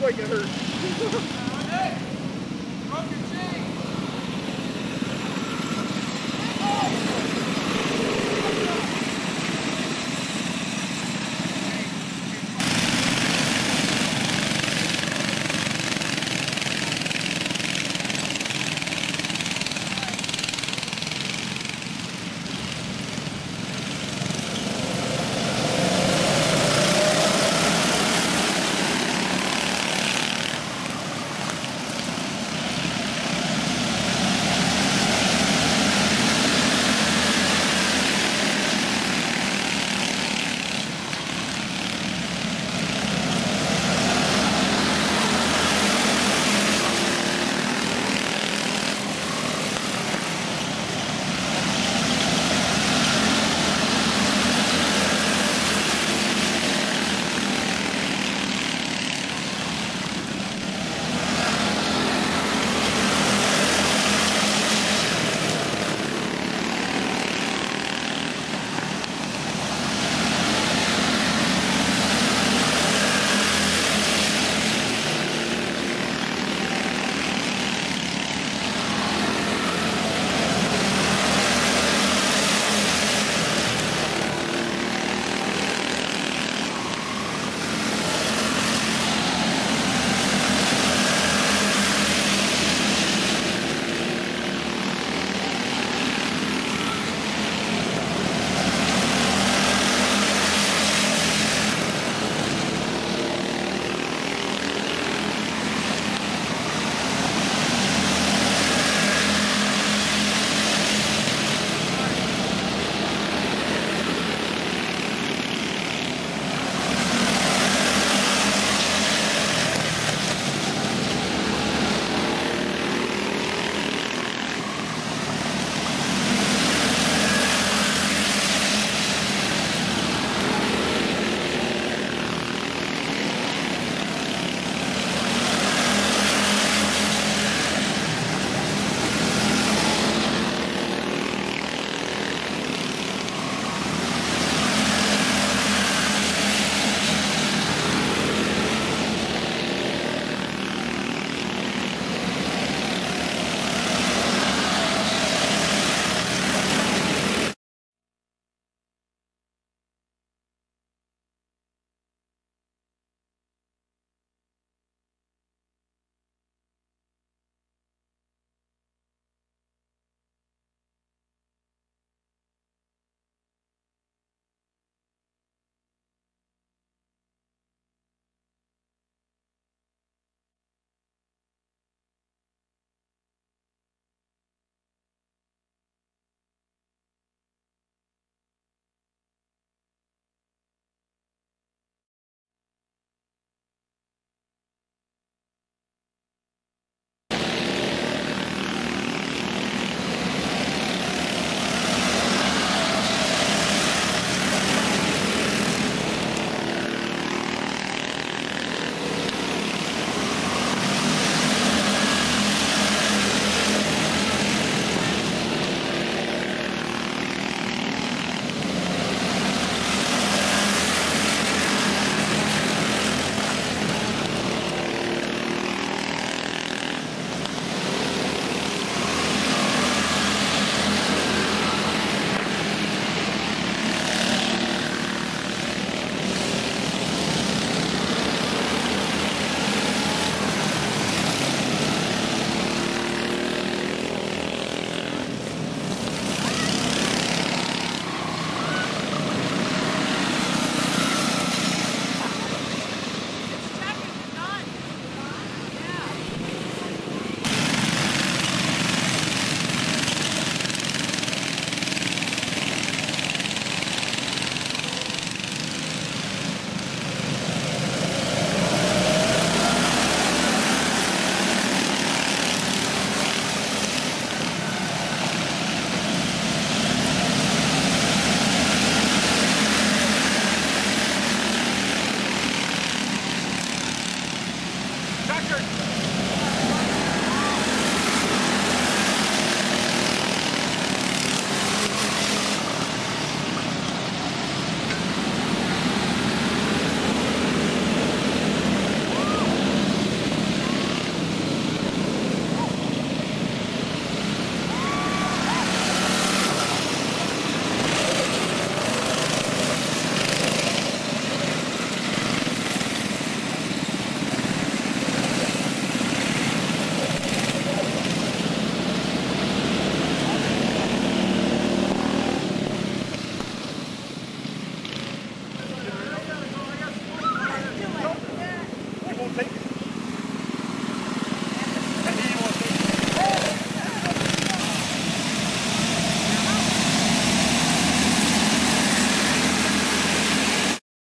like it hurt.